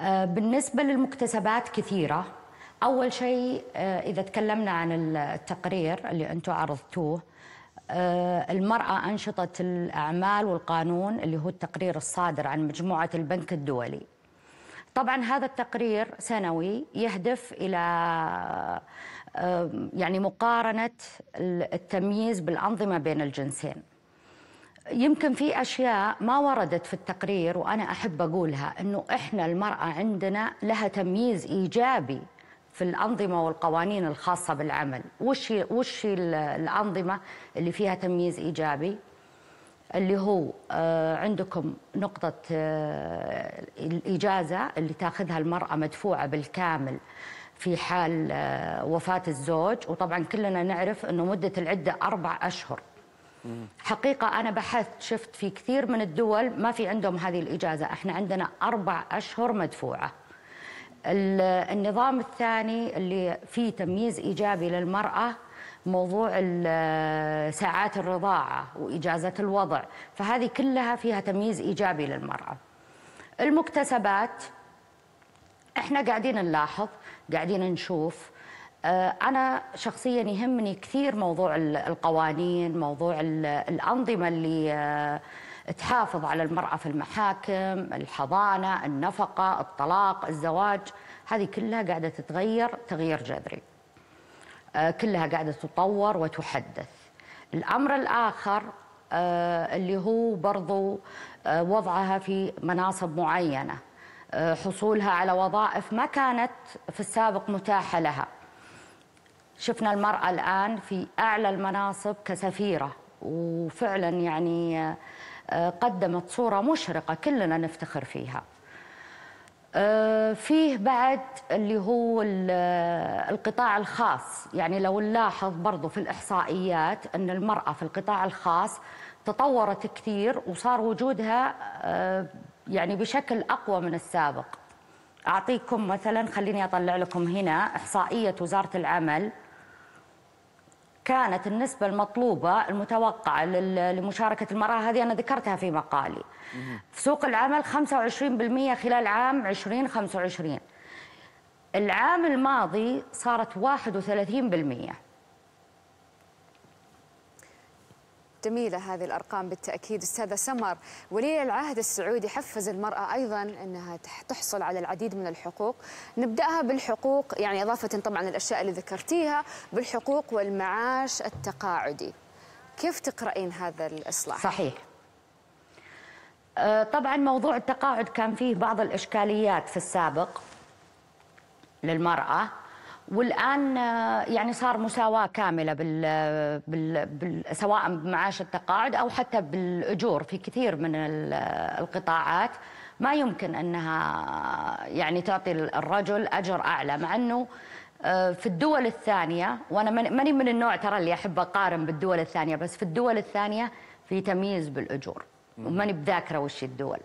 آه، بالنسبة للمكتسبات كثيرة أول شيء آه، إذا تكلمنا عن التقرير اللي أنتم عرضتوه آه، المرأة أنشطة الأعمال والقانون اللي هو التقرير الصادر عن مجموعة البنك الدولي. طبعا هذا التقرير سنوي يهدف إلى يعني مقارنة التمييز بالأنظمة بين الجنسين. يمكن في أشياء ما وردت في التقرير وأنا أحب أقولها إنه إحنا المرأة عندنا لها تمييز إيجابي في الأنظمة والقوانين الخاصة بالعمل. وش وش الأنظمة اللي فيها تمييز إيجابي؟ اللي هو آه، عندكم نقطة آه، الإجازة اللي تاخذها المرأة مدفوعة بالكامل في حال آه، وفاة الزوج. وطبعا كلنا نعرف أنه مدة العدة أربع أشهر. حقيقة أنا بحثت شفت في كثير من الدول ما في عندهم هذه الإجازة. إحنا عندنا أربع أشهر مدفوعة. النظام الثاني اللي فيه تمييز إيجابي للمرأة موضوع ساعات الرضاعة وإجازة الوضع. فهذه كلها فيها تمييز إيجابي للمرأة. المكتسبات إحنا قاعدين نلاحظ قاعدين نشوف أنا شخصيا يهمني كثير موضوع القوانين موضوع الأنظمة اللي آه، تحافظ على المرأة في المحاكم الحضانة النفقة الطلاق الزواج هذه كلها قاعدة تتغير تغيير جذري. آه، كلها قاعدة تطور وتحدث. الأمر الآخر اللي هو برضو وضعها في مناصب معينة. حصولها على وظائف ما كانت في السابق متاحة لها. شفنا المرأة الآن في أعلى المناصب كسفيرة وفعلا يعني آه، قدمت صورة مشرقة كلنا نفتخر فيها. آه، فيه بعد اللي هو القطاع الخاص. يعني لو نلاحظ برضو في الإحصائيات أن المرأة في القطاع الخاص تطورت كثير وصار وجودها آه، يعني بشكل أقوى من السابق. أعطيكم مثلا خليني أطلع لكم هنا إحصائية وزارة العمل. كانت النسبة المطلوبة المتوقعة لمشاركة المرأة هذه أنا ذكرتها في مقالي. في سوق العمل 25% خلال عام 2025 العام الماضي صارت 31% جميلة هذه الأرقام بالتأكيد أستاذة سمر. ولي العهد السعودي حفز المرأة أيضا أنها تحصل على العديد من الحقوق. نبدأها بالحقوق يعني إضافة طبعا الأشياء اللي ذكرتيها بالحقوق والمعاش التقاعدي. كيف تقرأين هذا الإصلاح؟ صحيح. أه، طبعا موضوع التقاعد كان فيه بعض الإشكاليات في السابق للمرأة. والآن آه، يعني صار مساواة كاملة بال, بال, بال سواء بمعاش التقاعد أو حتى بالأجور في كثير من القطاعات. ما يمكن أنها يعني تعطي الرجل أجر أعلى مع إنه آه، في الدول الثانية وأنا ماني من النوع ترى اللي أحب أقارن بالدول الثانية بس في الدول الثانية في تمييز بالأجور وماني بذاكرة وش الدول.